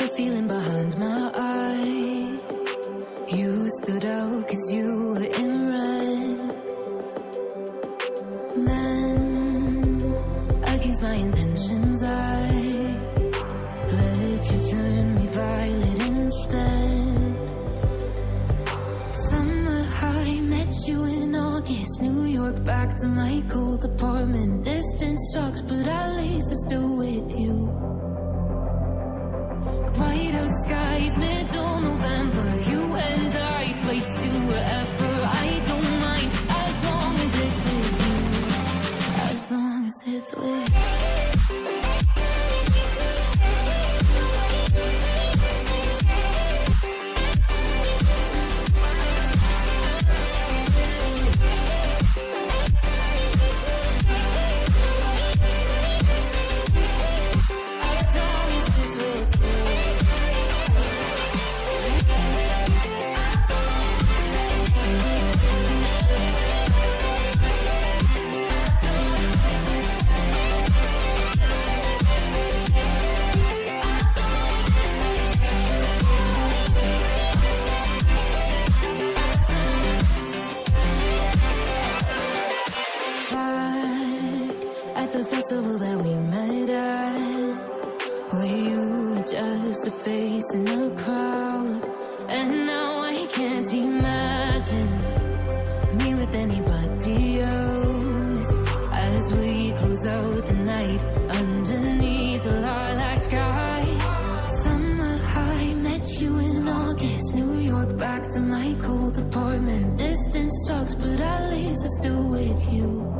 the feeling behind my eyes. You stood out cause you were in red. Then, against my intentions, I let you turn me violet instead. Summer high, met you in August. New York, back to my cold apartment. Distance sucks, but at least I'm still with you. It's with just a face in a crowd, and now I can't imagine me with anybody else as we close out the night underneath the lilac sky. Summer high, met you in August, New York, back to my cold apartment. Distance sucks, but at least I'm still with you.